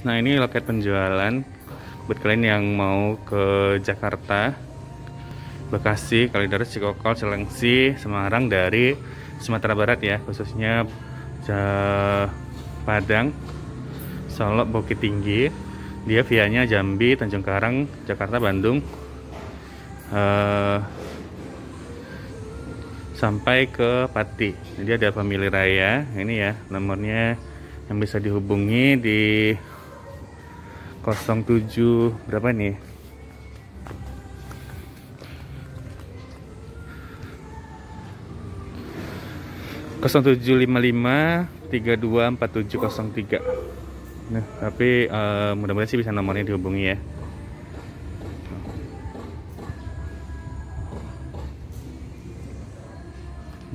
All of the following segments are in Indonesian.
Nah ini loket penjualan buat kalian yang mau ke Jakarta, Bekasi, Kalideres, Cikokol, Cilengsi, Semarang dari Sumatera Barat ya khususnya Padang, Solok, Bukit Tinggi. Dia vianya Jambi, Tanjung Karang, Jakarta, Bandung, uh, sampai ke Pati. Jadi ada pemilih raya. Ini ya nomornya yang bisa dihubungi di 07 berapa nih kosong tujuh lima lima tiga dua empat tujuh kosong tiga. Nah tapi uh, mudah-mudahan sih bisa nomornya dihubungi ya.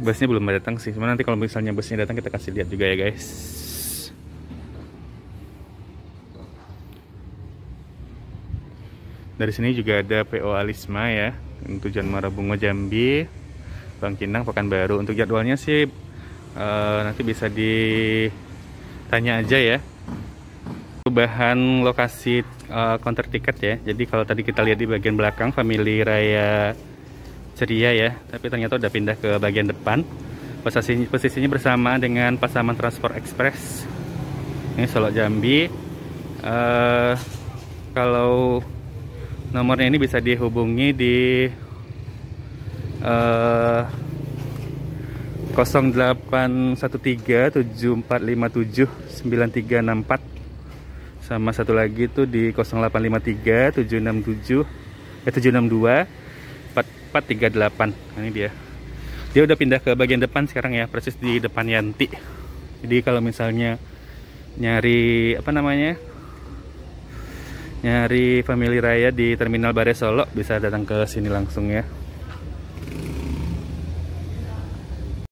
Busnya belum datang sih. Cuma nanti kalau misalnya busnya datang kita kasih lihat juga ya guys dari sini juga ada PO Alisma ya tujuan Marabungo Jambi Bangkinang Pekanbaru. Untuk jadwalnya sih uh, nanti bisa ditanya aja ya. Perubahan lokasi uh, tiket ya. Jadi kalau tadi kita lihat di bagian belakang Family Raya ceria ya. Tapi ternyata udah pindah ke bagian depan. Posisinya, posisinya bersama dengan Pasaman Transport Express. Ini Solo Jambi. Uh, kalau nomornya ini bisa dihubungi di uh, 081374579364 sama satu lagi itu di 0853767 eh 762 4438 nah, ini dia. Dia udah pindah ke bagian depan sekarang ya persis di depan Yanti. Jadi kalau misalnya nyari apa namanya nyari family raya di Terminal Bare Solo bisa datang ke sini langsung ya